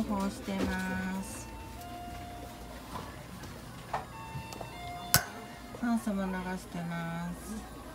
重宝してます。酸素も流してます。